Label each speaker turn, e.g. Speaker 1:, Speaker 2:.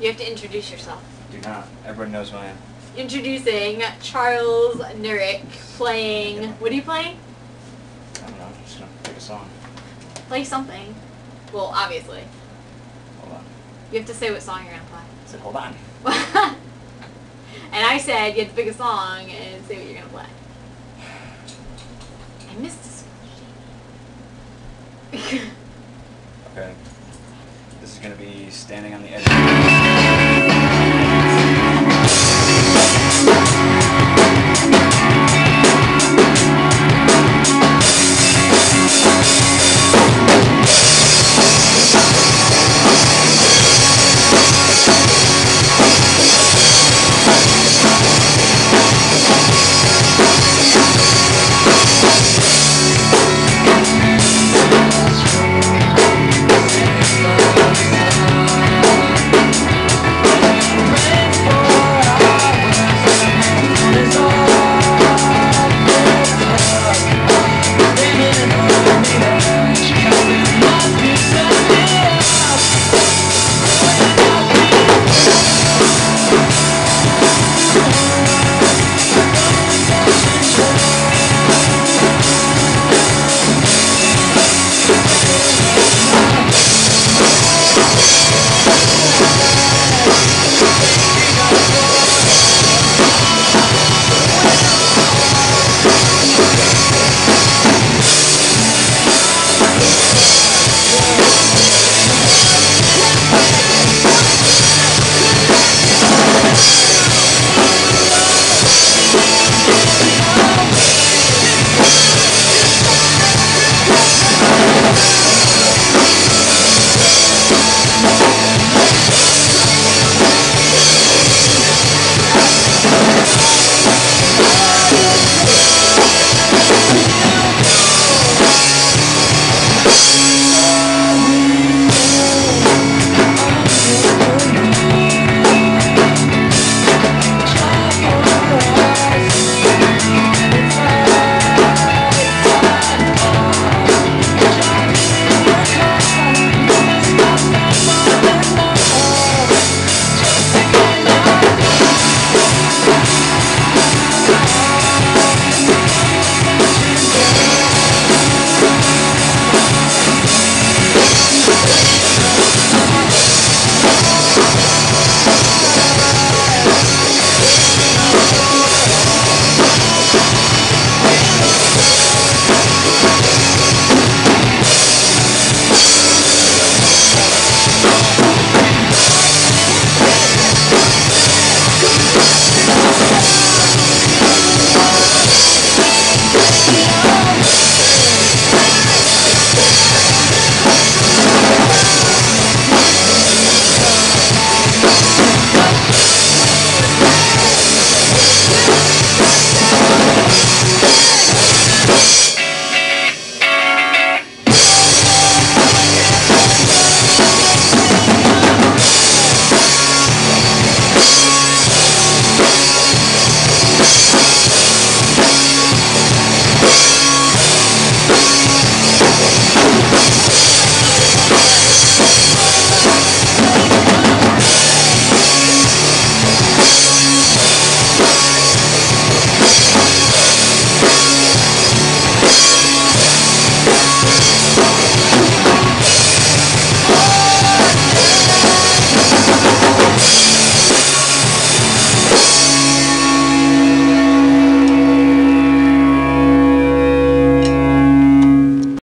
Speaker 1: You have to introduce yourself.
Speaker 2: Do not. Everybody knows who I am.
Speaker 1: Introducing Charles Knurek playing. What are you playing?
Speaker 2: I don't know. I'm just gonna pick a song.
Speaker 1: Play something. Well, obviously.
Speaker 2: Hold on.
Speaker 1: You have to say what song you're gonna
Speaker 2: I said, hold on.
Speaker 1: and I said you have to pick a song and say what you're gonna play. I missed
Speaker 2: be standing on the edge.